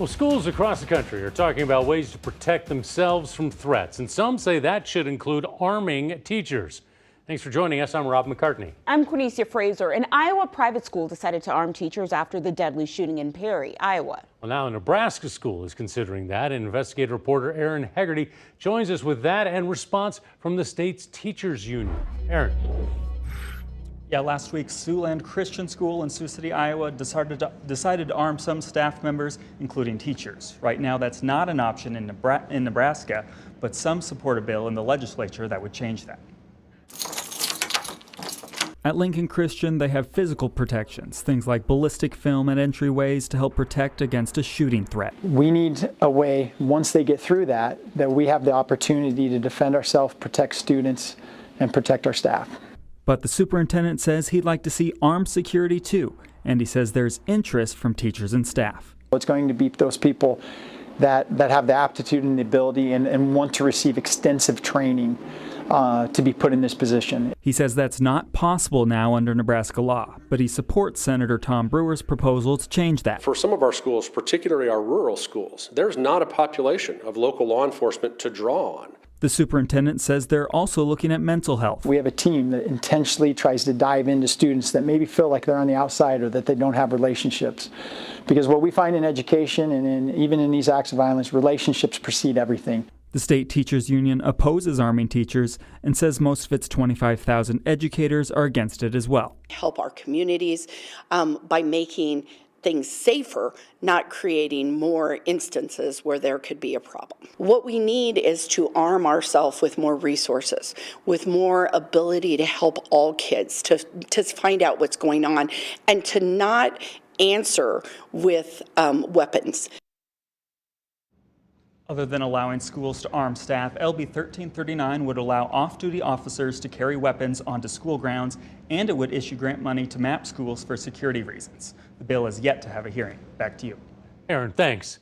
Well, schools across the country are talking about ways to protect themselves from threats, and some say that should include arming teachers. Thanks for joining us. I'm Rob McCartney. I'm Quinicia Fraser. An Iowa private school decided to arm teachers after the deadly shooting in Perry, Iowa. Well, now a Nebraska school is considering that. And investigative reporter Aaron Hegarty joins us with that and response from the state's teachers union. Aaron. Yeah, last week, Siouxland Christian School in Sioux City, Iowa decided to, decided to arm some staff members, including teachers. Right now, that's not an option in Nebraska, but some support a bill in the legislature that would change that. At Lincoln Christian, they have physical protections, things like ballistic film at entryways to help protect against a shooting threat. We need a way, once they get through that, that we have the opportunity to defend ourselves, protect students, and protect our staff. But the superintendent says he'd like to see armed security too, and he says there's interest from teachers and staff. It's going to be those people that, that have the aptitude and the ability and, and want to receive extensive training uh, to be put in this position. He says that's not possible now under Nebraska law, but he supports Senator Tom Brewer's proposal to change that. For some of our schools, particularly our rural schools, there's not a population of local law enforcement to draw on. The superintendent says they're also looking at mental health. We have a team that intentionally tries to dive into students that maybe feel like they're on the outside or that they don't have relationships. Because what we find in education and in, even in these acts of violence, relationships precede everything. The state teachers union opposes arming teachers and says most of its 25,000 educators are against it as well. Help our communities um, by making things safer, not creating more instances where there could be a problem. What we need is to arm ourselves with more resources, with more ability to help all kids to, to find out what's going on and to not answer with um, weapons. Other than allowing schools to arm staff, LB 1339 would allow off-duty officers to carry weapons onto school grounds, and it would issue grant money to MAP schools for security reasons. The bill is yet to have a hearing. Back to you. Aaron, thanks.